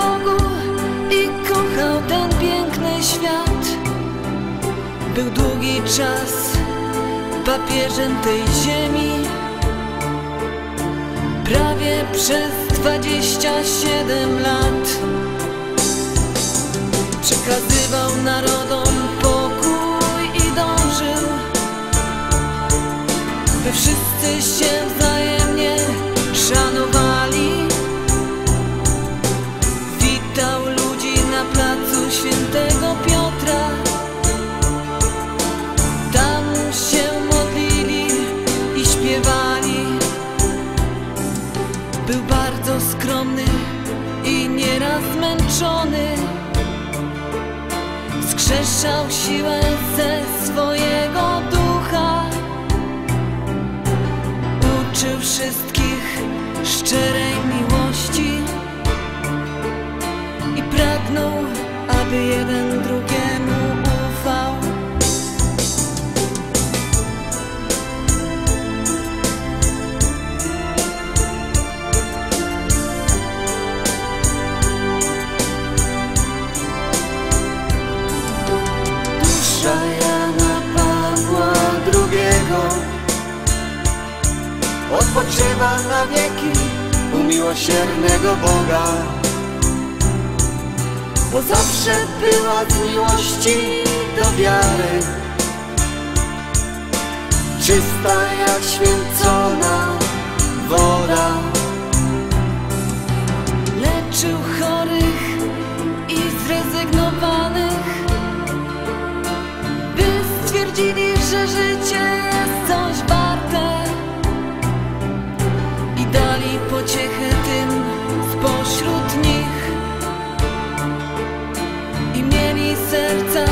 Bogu i kochał ten piękny świat. Był długi czas papieżem tej ziemi. Prawie przez dwadzieścia siedem lat przekazywał narodom pokój i dążył, by wszyscy się zmęczony. Skrzeszał siłę ze swojego ducha. Uczył wszystkich szczerej miłości i pragnął, aby jeden odpoczywa na wieki u miłosiernego Boga. Bo zawsze była z miłości do wiary, czysta jak święcona woda. Serca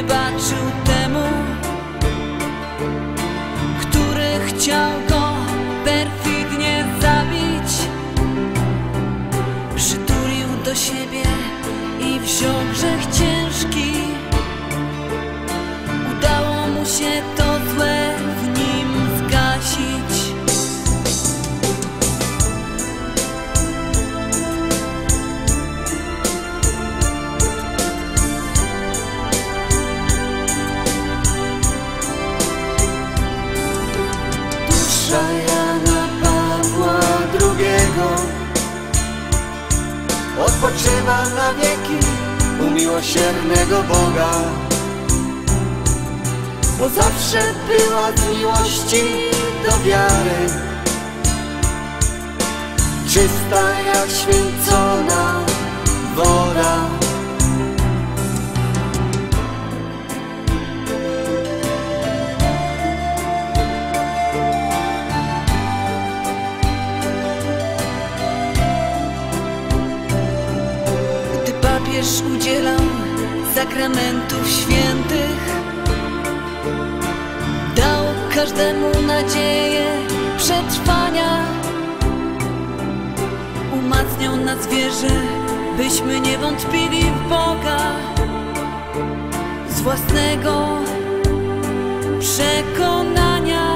wybaczył temu, który chciał go perfidnie zabić. Przytulił do siebie i wziął grzech na wieki u miłosiernego Boga. Bo zawsze była z miłości do wiary, czysta jak święcona Papież udzielał sakramentów świętych, dał każdemu nadzieję przetrwania. Umacniał nas wierze, byśmy nie wątpili w Boga z własnego przekonania.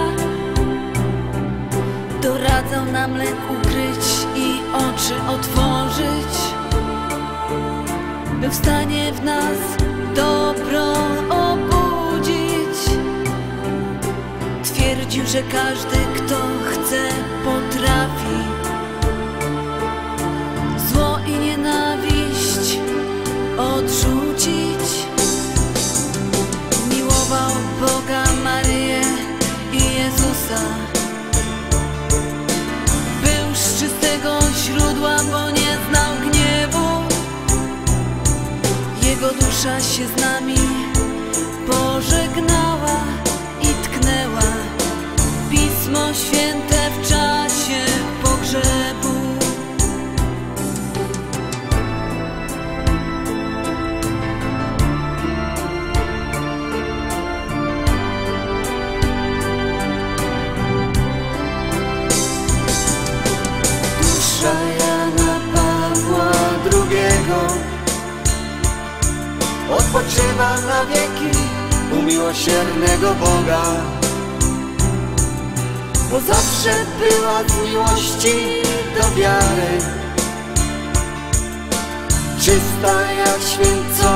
Doradzał nam lek ukryć i oczy otworzyć by w stanie w nas dobro obudzić. Twierdził, że każdy, kto chce, potrafi Jego dusza się z nami pożegnała i tknęła. Pismo Święte Odpoczywa na wieki u miłosiernego Boga. Bo zawsze była z miłości do wiary. Czysta jak święcona woda